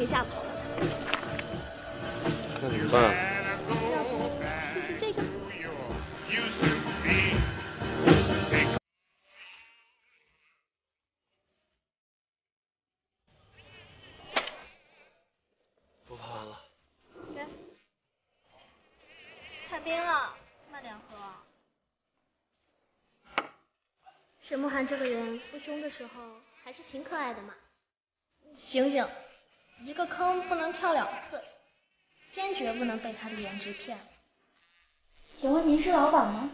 被吓跑了。那怎么办？要不试试这个？不怕了。给。太冰了，慢点喝。沈慕寒这个人不凶的时候还是挺可爱的嘛。醒醒，一个坑不能跳两次，坚决不能被他的颜值骗了。请问您是老板吗？